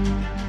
Bye.